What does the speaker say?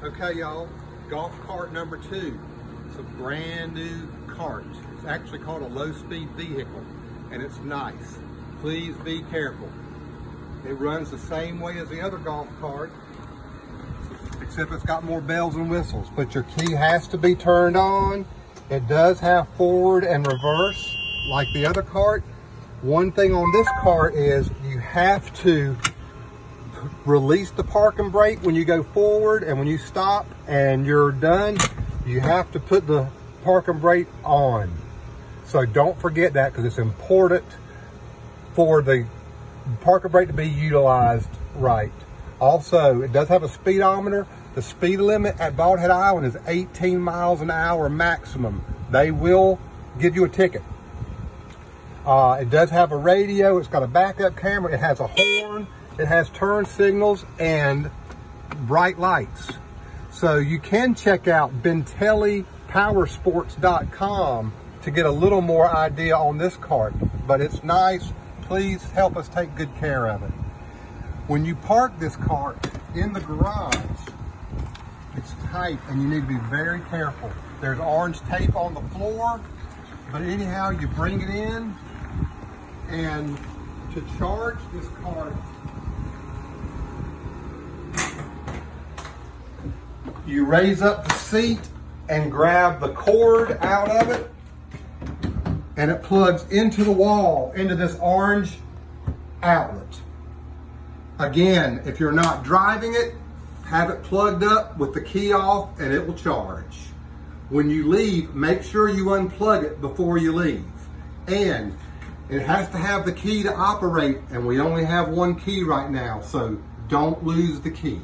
Okay, y'all, golf cart number two. It's a brand new cart. It's actually called a low-speed vehicle, and it's nice. Please be careful. It runs the same way as the other golf cart, except it's got more bells and whistles. But your key has to be turned on. It does have forward and reverse, like the other cart. One thing on this cart is you have to release the parking brake when you go forward and when you stop and you're done, you have to put the parking brake on. So don't forget that because it's important for the parking brake to be utilized right. Also, it does have a speedometer. The speed limit at Bald Head Island is 18 miles an hour maximum. They will give you a ticket. Uh, it does have a radio. It's got a backup camera. It has a horn. It has turn signals and bright lights. So you can check out BintelliPowersports.com to get a little more idea on this cart, but it's nice. Please help us take good care of it. When you park this cart in the garage, it's tight and you need to be very careful. There's orange tape on the floor, but anyhow, you bring it in and to charge this cart, you raise up the seat and grab the cord out of it and it plugs into the wall, into this orange outlet. Again, if you're not driving it, have it plugged up with the key off and it will charge. When you leave, make sure you unplug it before you leave. And it has to have the key to operate and we only have one key right now, so don't lose the key.